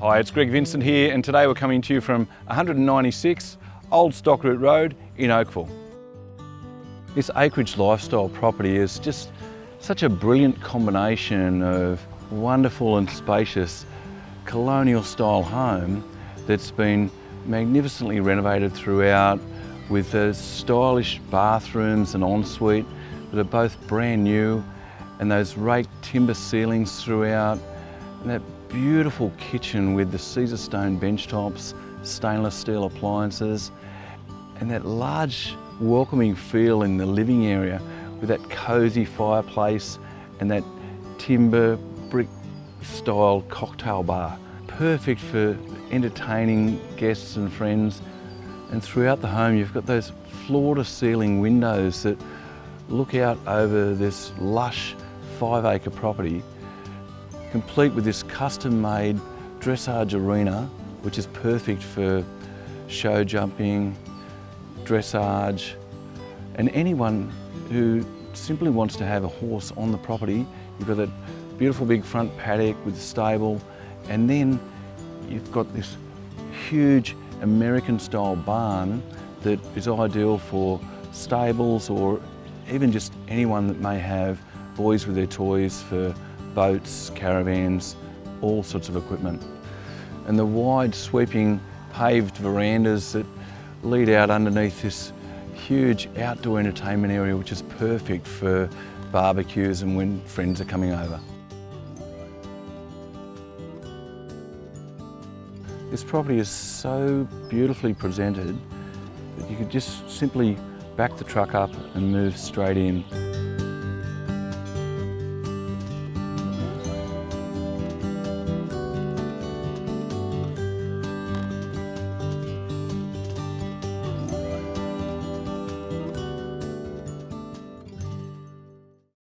Hi, it's Greg Vincent here and today we're coming to you from 196 Old Stock Route Road in Oakville. This acreage lifestyle property is just such a brilliant combination of wonderful and spacious colonial style home that's been magnificently renovated throughout with the stylish bathrooms and ensuite that are both brand new and those raked timber ceilings throughout and that beautiful kitchen with the Caesarstone bench tops, stainless steel appliances and that large welcoming feel in the living area with that cosy fireplace and that timber brick style cocktail bar. Perfect for entertaining guests and friends. And throughout the home, you've got those floor to ceiling windows that look out over this lush five acre property, complete with this custom made dressage arena, which is perfect for show jumping, dressage, and anyone who simply wants to have a horse on the property. You've got that beautiful big front paddock with the stable, and then you've got this huge American style barn that is ideal for stables or even just anyone that may have boys with their toys for boats, caravans, all sorts of equipment. And the wide sweeping paved verandas that lead out underneath this huge outdoor entertainment area which is perfect for barbecues and when friends are coming over. This property is so beautifully presented that you could just simply back the truck up and move straight in.